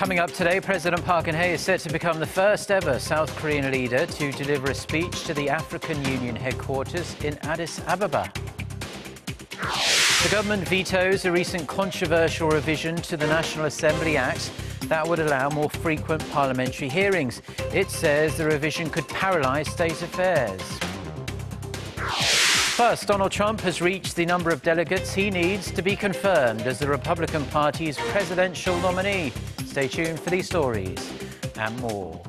Coming up today, President Park Geun-hye is set to become the first ever South Korean leader to deliver a speech to the African Union headquarters in Addis Ababa. The government vetoes a recent controversial revision to the National Assembly Act that would allow more frequent parliamentary hearings. It says the revision could paralyse state affairs. First, Donald Trump has reached the number of delegates he needs to be confirmed as the Republican Party's presidential nominee. Stay tuned for these stories and more.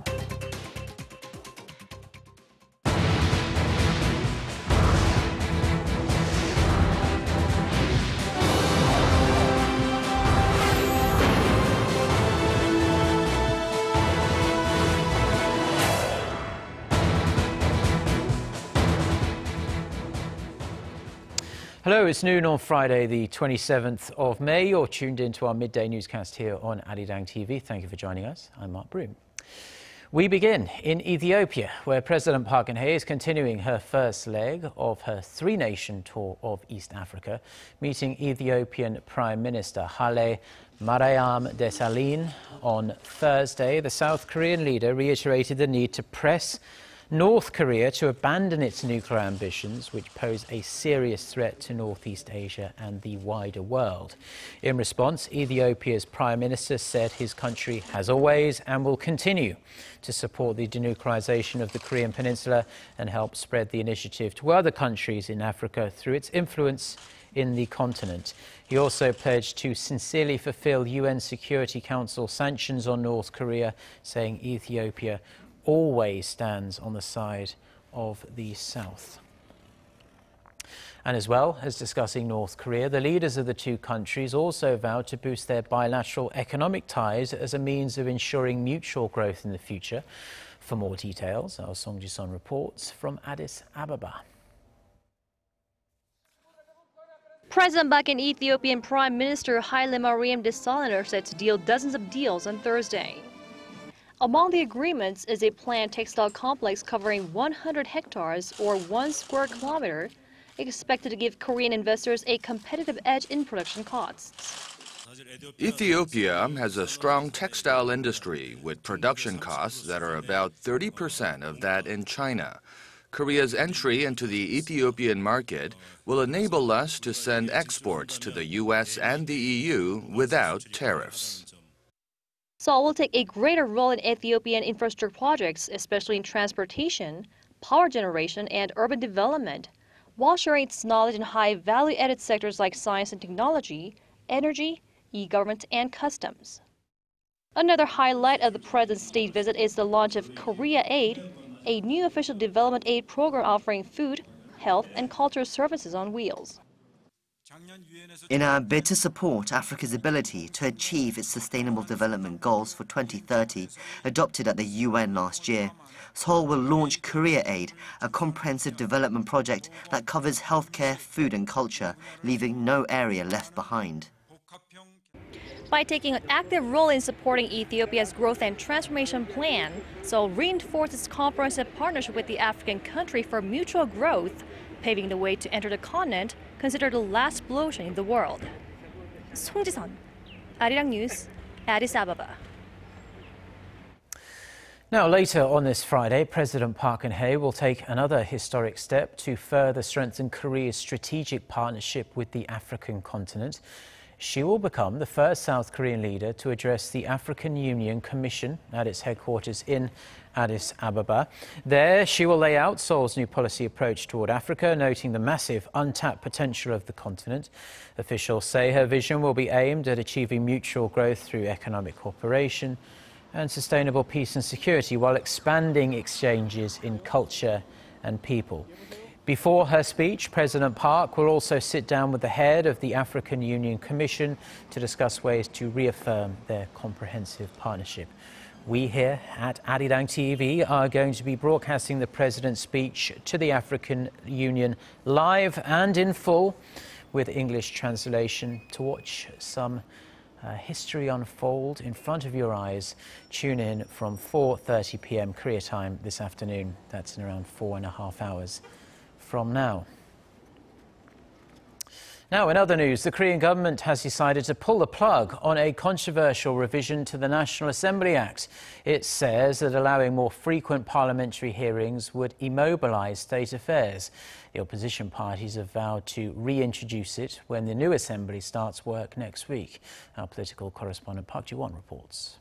Hello, it's noon on Friday, the 27th of May. You're tuned into our midday newscast here on Arirang TV. Thank you for joining us. I'm Mark Broom. We begin in Ethiopia, where President Park Geun-hye is continuing her first leg of her three-nation tour of East Africa, meeting Ethiopian Prime Minister Haile Mariam Desalegn on Thursday. The South Korean leader reiterated the need to press North Korea to abandon its nuclear ambitions, which pose a serious threat to Northeast Asia and the wider world. In response, Ethiopia's Prime Minister said his country has always and will continue to support the denuclearization of the Korean Peninsula and help spread the initiative to other countries in Africa through its influence in the continent. He also pledged to sincerely fulfill UN Security Council sanctions on North Korea, saying Ethiopia always stands on the side of the South. And as well as discussing North Korea, the leaders of the two countries also vowed to boost their bilateral economic ties as a means of ensuring mutual growth in the future. For more details, our Song Ji-sun reports from Addis Ababa. President Park in Ethiopian Prime Minister Haile Mariam Desalegn set to deal dozens of deals on Thursday. Among the agreements is a planned textile complex covering 100 hectares or 1 square kilometer, expected to give Korean investors a competitive edge in production costs. Ethiopia has a strong textile industry with production costs that are about 30% of that in China. Korea's entry into the Ethiopian market will enable us to send exports to the US and the EU without tariffs. Seoul will take a greater role in Ethiopian infrastructure projects, especially in transportation, power generation, and urban development, while sharing its knowledge in high value added sectors like science and technology, energy, e government, and customs. Another highlight of the president's state visit is the launch of Korea Aid, a new official development aid program offering food, health, and cultural services on wheels. In our bid to support Africa's ability to achieve its Sustainable Development Goals for 2030, adopted at the UN last year, Seoul will launch Korea Aid, a comprehensive development project that covers healthcare, food and culture, leaving no area left behind. By taking an active role in supporting Ethiopia's growth and transformation plan, Seoul reinforced its comprehensive partnership with the African country for mutual growth, paving the way to enter the continent considered the last blue ocean in the world. Song Ji-sun, Arirang News, Addis Ababa. Now, later on this Friday, President Park Geun-hye will take another historic step to further strengthen Korea's strategic partnership with the African continent. She will become the first South Korean leader to address the African Union Commission at its headquarters in Addis Ababa. There, she will lay out Seoul's new policy approach toward Africa, noting the massive untapped potential of the continent. Officials say her vision will be aimed at achieving mutual growth through economic cooperation and sustainable peace and security while expanding exchanges in culture and people. Before her speech, President Park will also sit down with the head of the African Union Commission to discuss ways to reaffirm their comprehensive partnership. We here at Arirang TV are going to be broadcasting the President's speech to the African Union live and in full with English translation to watch some uh, history unfold in front of your eyes. Tune in from 4.30 p.m. Korea time this afternoon. That's in around four and a half hours from now. Now, in other news, the Korean government has decided to pull the plug on a controversial revision to the National Assembly Act. It says that allowing more frequent parliamentary hearings would immobilise state affairs. The opposition parties have vowed to reintroduce it when the new assembly starts work next week. Our political correspondent Park Ji-won reports.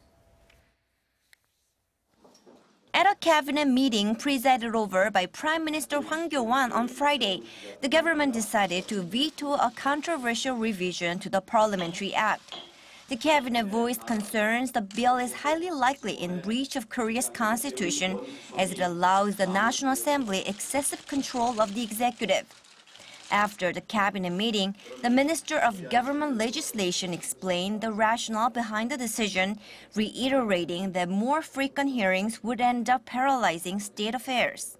At a cabinet meeting presided over by Prime Minister Hwang Kyo-won on Friday, the government decided to veto a controversial revision to the Parliamentary Act. The cabinet voiced concerns the bill is highly likely in breach of Korea's constitution as it allows the National Assembly excessive control of the executive. After the cabinet meeting, the Minister of Government Legislation explained the rationale behind the decision, reiterating that more frequent hearings would end up paralyzing state affairs.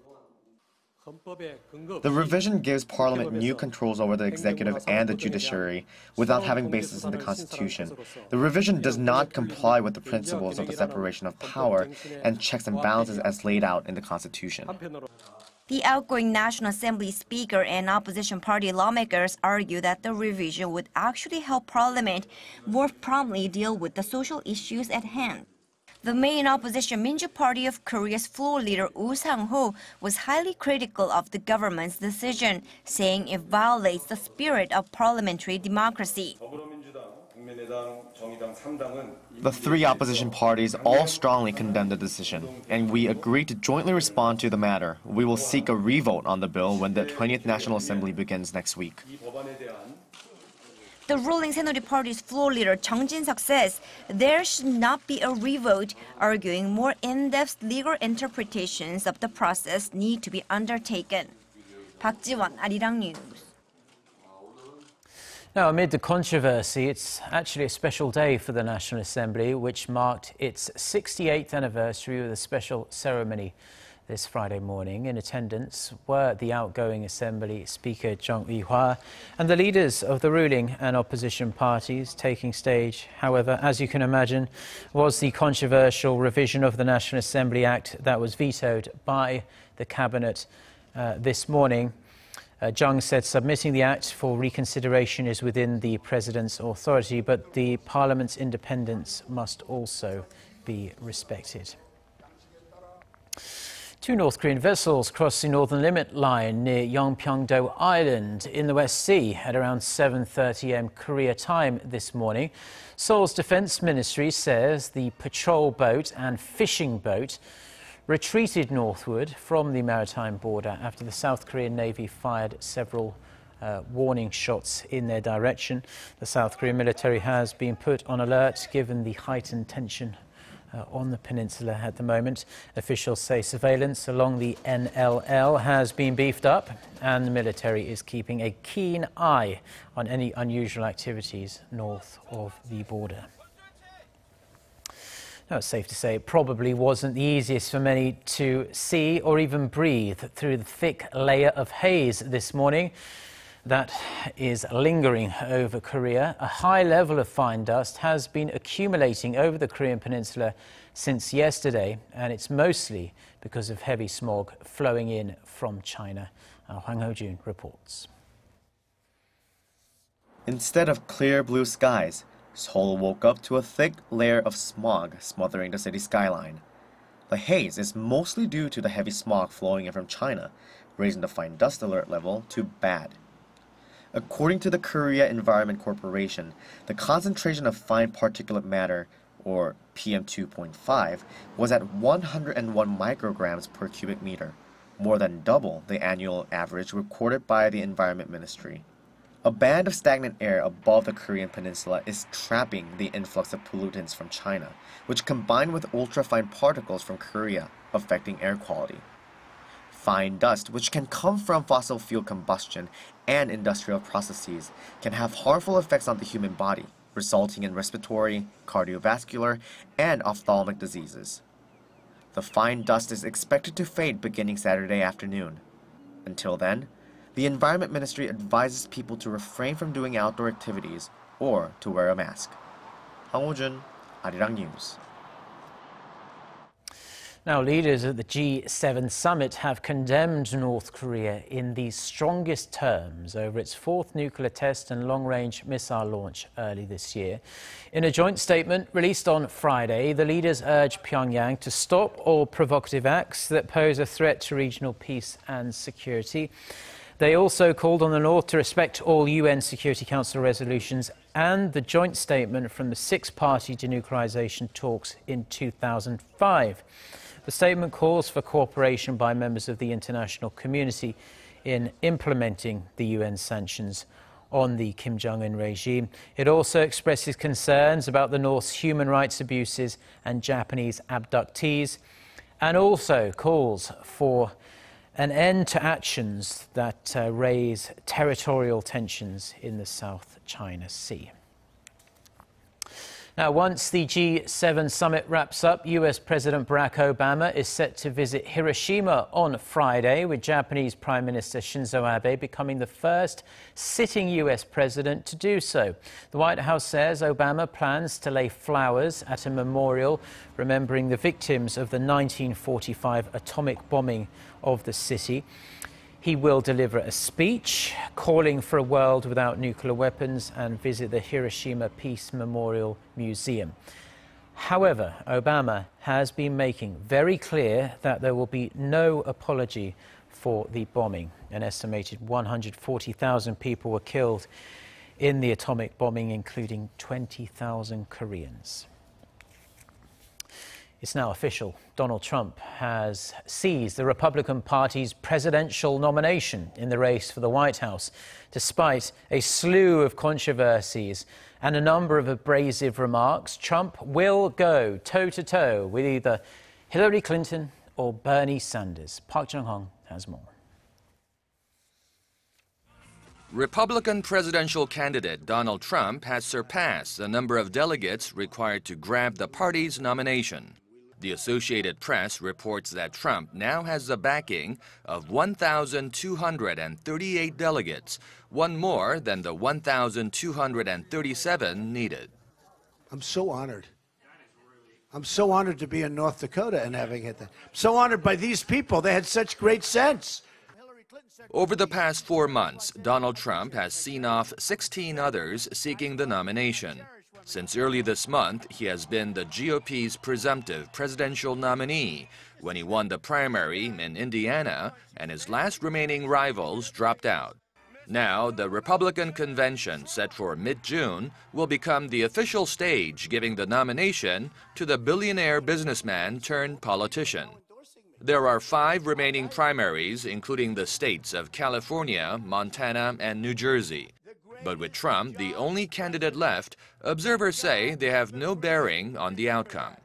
The revision gives Parliament new controls over the executive and the judiciary without having basis in the Constitution. The revision does not comply with the principles of the separation of power and checks and balances as laid out in the Constitution. The outgoing National Assembly Speaker and opposition party lawmakers argue that the revision would actually help Parliament more promptly deal with the social issues at hand. The main opposition Minjoo Party of Korea's floor leader Woo Sang-ho was highly critical of the government's decision, saying it violates the spirit of parliamentary democracy. The three opposition parties all strongly condemn the decision, and we agreed to jointly respond to the matter. We will seek a revote on the bill when the 20th National Assembly begins next week. The ruling Saenuri Party's floor leader Chung Jin-seok says there should not be a revote, arguing more in-depth legal interpretations of the process need to be undertaken. Park Ji-won, Arirang News. Now, amid the controversy, it's actually a special day for the National Assembly, which marked its 68th anniversary with a special ceremony this Friday morning. In attendance were the outgoing Assembly Speaker Chung Eui-hwa and the leaders of the ruling and opposition parties taking stage. However, as you can imagine, was the controversial revision of the National Assembly Act that was vetoed by the Cabinet uh, this morning. Uh, said submitting the Act for reconsideration is within the President's authority, but the Parliament's independence must also be respected. Two North Korean vessels crossed the northern limit line near Yeonpyeong-do Island in the West Sea at around 7.30 am Korea time this morning. Seoul's Defense Ministry says the patrol boat and fishing boat retreated northward from the maritime border after the South Korean Navy fired several uh, warning shots in their direction. The South Korean military has been put on alert given the heightened tension uh, on the peninsula at the moment. Officials say surveillance along the NLL has been beefed up and the military is keeping a keen eye on any unusual activities north of the border. It's safe to say it probably wasn't the easiest for many to see or even breathe through the thick layer of haze this morning that is lingering over Korea. A high level of fine dust has been accumulating over the Korean peninsula since yesterday, and it's mostly because of heavy smog flowing in from China. Our Hwang Ho-jun reports. Instead of clear blue skies, Seoul woke up to a thick layer of smog smothering the city skyline. The haze is mostly due to the heavy smog flowing in from China, raising the fine dust alert level to bad. According to the Korea Environment Corporation, the concentration of fine particulate matter, or PM2.5, was at 101 micrograms per cubic meter, more than double the annual average recorded by the Environment Ministry. A band of stagnant air above the Korean peninsula is trapping the influx of pollutants from China, which combine with ultrafine particles from Korea, affecting air quality. Fine dust, which can come from fossil fuel combustion and industrial processes, can have harmful effects on the human body, resulting in respiratory, cardiovascular, and ophthalmic diseases. The fine dust is expected to fade beginning Saturday afternoon. Until then, the Environment Ministry advises people to refrain from doing outdoor activities or to wear a mask. Hwang Ho-jun, Arirang News. Now, leaders at the G7 summit have condemned North Korea in the strongest terms over its fourth nuclear test and long range missile launch early this year. In a joint statement released on Friday, the leaders urged Pyongyang to stop all provocative acts that pose a threat to regional peace and security. They also called on the North to respect all UN Security Council resolutions and the joint statement from the six party denuclearization talks in 2005. The statement calls for cooperation by members of the international community in implementing the UN sanctions on the Kim Jong un regime. It also expresses concerns about the North's human rights abuses and Japanese abductees, and also calls for an end to actions that uh, raise territorial tensions in the South China Sea. Now, once the G7 summit wraps up, US President Barack Obama is set to visit Hiroshima on Friday, with Japanese Prime Minister Shinzo Abe becoming the first sitting US president to do so. The White House says Obama plans to lay flowers at a memorial remembering the victims of the 1945 atomic bombing of the city. He will deliver a speech calling for a world without nuclear weapons and visit the Hiroshima Peace Memorial Museum. However, Obama has been making very clear that there will be no apology for the bombing. An estimated 140,000 people were killed in the atomic bombing, including 20,000 Koreans. It's now official. Donald Trump has seized the Republican Party's presidential nomination in the race for the White House, despite a slew of controversies and a number of abrasive remarks. Trump will go toe to toe with either Hillary Clinton or Bernie Sanders. Park Jong Hong has more. Republican presidential candidate Donald Trump has surpassed the number of delegates required to grab the party's nomination. The Associated Press reports that Trump now has the backing of 1,238 delegates, one more than the 1,237 needed. I'm so honored. I'm so honored to be in North Dakota and having hit that. I'm so honored by these people. They had such great sense. Over the past four months, Donald Trump has seen off 16 others seeking the nomination. Since early this month, he has been the GOP's presumptive presidential nominee when he won the primary in Indiana and his last remaining rivals dropped out. Now, the Republican convention set for mid-June will become the official stage giving the nomination to the billionaire businessman turned politician. There are five remaining primaries, including the states of California, Montana, and New Jersey. But with Trump the only candidate left, observers say they have no bearing on the outcome.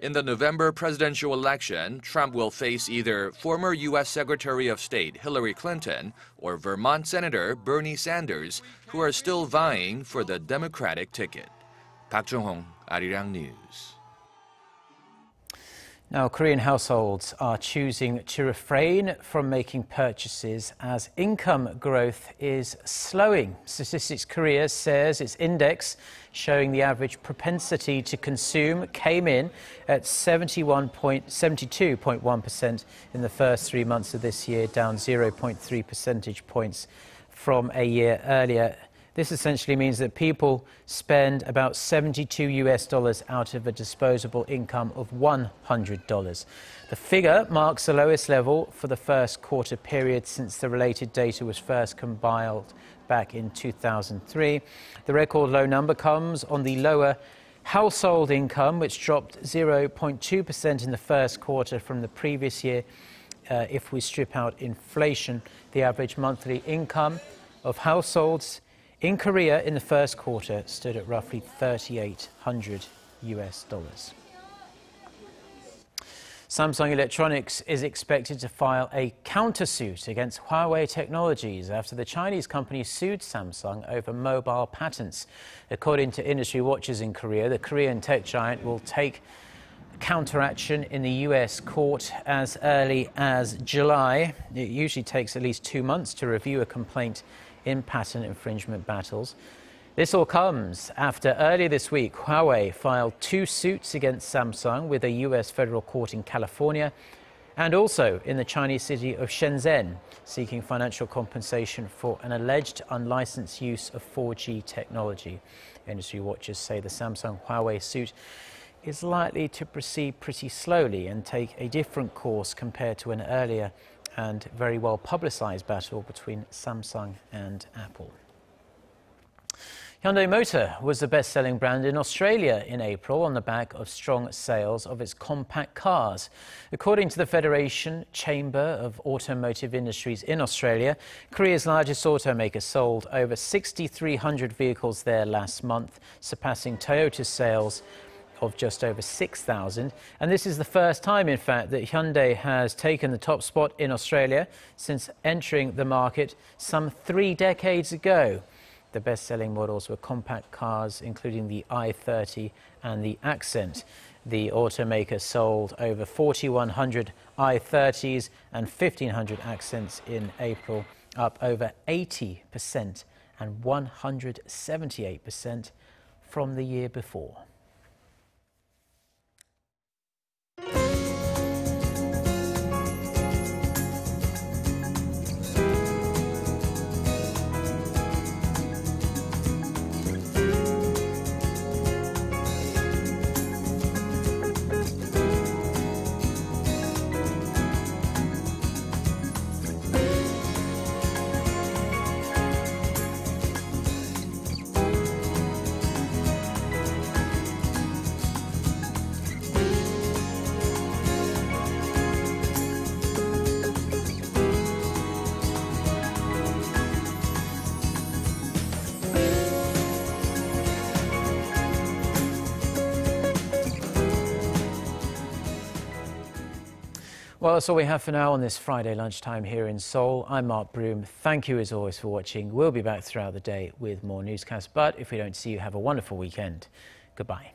In the November presidential election, Trump will face either former U.S. Secretary of State Hillary Clinton or Vermont Senator Bernie Sanders, who are still vying for the Democratic ticket. Park Jong-hong, Arirang News. Now, Korean households are choosing to refrain from making purchases as income growth is slowing. Statistics Korea says its index showing the average propensity to consume came in at 71.72.1% in the first three months of this year, down 0.3 percentage points from a year earlier. This essentially means that people spend about 72 US dollars out of a disposable income of $100. The figure marks the lowest level for the first quarter period since the related data was first compiled back in 2003. The record low number comes on the lower household income, which dropped 0.2% in the first quarter from the previous year. Uh, if we strip out inflation, the average monthly income of households in Korea in the first quarter stood at roughly 3,800 US dollars. Samsung Electronics is expected to file a countersuit against Huawei Technologies after the Chinese company sued Samsung over mobile patents. According to industry watchers in Korea, the Korean tech giant will take counteraction in the US court as early as July. It usually takes at least two months to review a complaint in patent infringement battles. This all comes after earlier this week, Huawei filed two suits against Samsung with a U.S. federal court in California and also in the Chinese city of Shenzhen, seeking financial compensation for an alleged unlicensed use of 4G technology. Industry watchers say the Samsung Huawei suit is likely to proceed pretty slowly and take a different course compared to an earlier and very well publicized battle between Samsung and Apple. Hyundai Motor was the best-selling brand in Australia in April on the back of strong sales of its compact cars. According to the Federal Chamber of Automotive Industries in Australia, Korea's largest automaker sold over 6,300 vehicles there last month, surpassing Toyota's sales of just over 6,000. And this is the first time, in fact, that Hyundai has taken the top spot in Australia since entering the market some three decades ago. The best-selling models were compact cars, including the i30 and the Accent. The automaker sold over 4,100 i30s and 1,500 Accents in April, up over 80% and 178% from the year before. Well, that's all we have for now on this Friday lunchtime here in Seoul. I'm Mark Broom. Thank you as always for watching. We'll be back throughout the day with more newscasts. But if we don't see you, have a wonderful weekend. Goodbye.